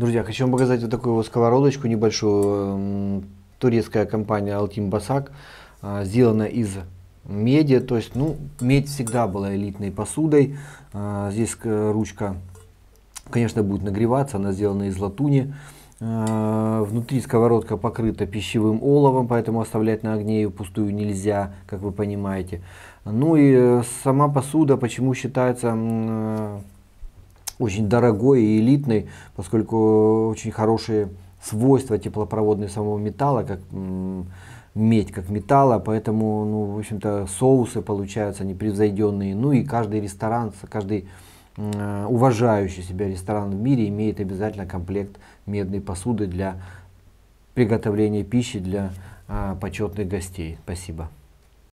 Друзья, хочу вам показать вот такую вот сковородочку небольшую. Турецкая компания Altim Basak. А, сделана из меди. То есть, ну, медь всегда была элитной посудой. А, здесь ручка, конечно, будет нагреваться. Она сделана из латуни. А, внутри сковородка покрыта пищевым оловом, поэтому оставлять на огне ее пустую нельзя, как вы понимаете. Ну и э, сама посуда почему считается очень дорогой и элитной, поскольку очень хорошие свойства теплопроводные самого металла, как медь как металла, поэтому, ну, в общем-то, соусы получаются непревзойденные. Ну и каждый ресторан, каждый э, уважающий себя ресторан в мире имеет обязательно комплект медной посуды для приготовления пищи для э, почетных гостей. Спасибо.